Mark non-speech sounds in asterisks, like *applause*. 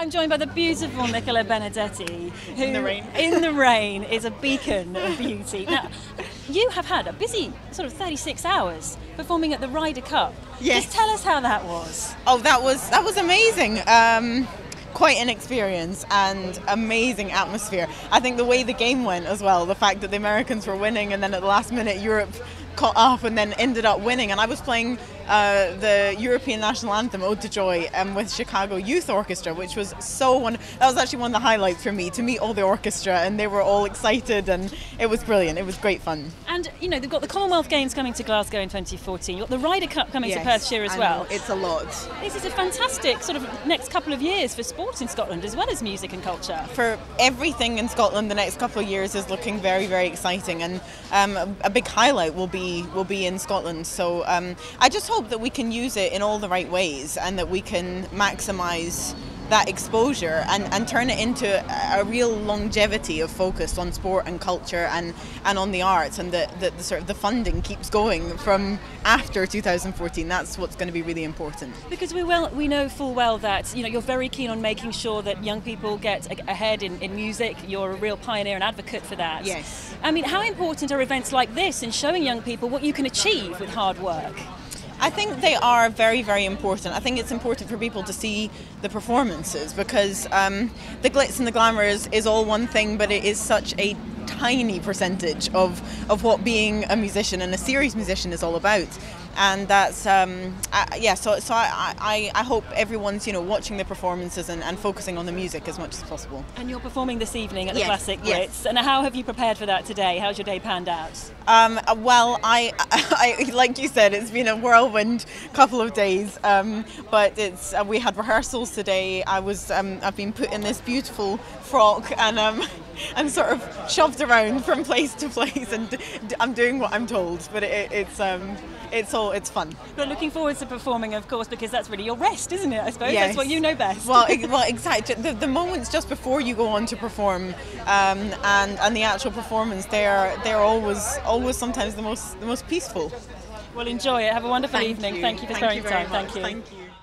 I'm joined by the beautiful Nicola Benedetti, who In the rain. *laughs* in the rain is a beacon of beauty. Now, you have had a busy sort of 36 hours performing at the Ryder Cup. Yes. Just tell us how that was. Oh, that was that was amazing. Um, quite an experience and amazing atmosphere. I think the way the game went as well, the fact that the Americans were winning and then at the last minute Europe caught up and then ended up winning. And I was playing uh, the European national anthem, Ode to Joy, um, with Chicago Youth Orchestra, which was so one. That was actually one of the highlights for me to meet all the orchestra, and they were all excited, and it was brilliant. It was great fun. And, you know, they've got the Commonwealth Games coming to Glasgow in 2014. You've got the Ryder Cup coming to Perthshire as I well. know, it's a lot. This is a fantastic sort of next couple of years for sport in Scotland as well as music and culture. for everything in Scotland the next couple of years is looking very very exciting and um, a, a big highlight will be will be in Scotland so um, I just hope that we can use it in all the right ways and that we can maximize that exposure and, and turn it into a, real longevity of focus on sport and culture and, and on the arts and that the, the sort of the funding keeps going from after 2014 that's what's going to be really important Because we well we know full well that you know you're very keen on making sure that young people get a- ahead in, in music. You're a real pioneer and advocate for that. Yes. I mean, how important are events like this in showing young people what you can achieve with hard work? I think they are very, very important. I think it's important for people to see the performances because um, the glitz and the glamour is, is all one thing, but it is such a tiny percentage of, of what being a musician and a serious musician is all about. And that's um, I, yeah. So so I, I, I hope everyone's you know watching the performances and, and focusing on the music as much as possible. And you're performing this evening at the Yes, Classic yes. Brits. And how have you prepared for that today? How's your day panned out? Um, well, I, *laughs* I, like you said, it's been a whirlwind couple of days. Um, but it's uh, we had rehearsals today. I was um, I've been put in this beautiful frock and um, I'm sort of shoved around from place to place, and I'm doing what I'm told. But it, it's um, it's all it's fun. But looking forward to performing, of course, because that's really your rest, isn't it? I suppose Yes. that's what you know best. Well, *laughs* well, exactly. The, the moments just before you go on to perform, um, and and the actual performance, they're they're always always sometimes the most the most peaceful. well, enjoy it. Have a wonderful Thank evening. you. Thank you for Thank sparing you time. much. Thank you. Thank you.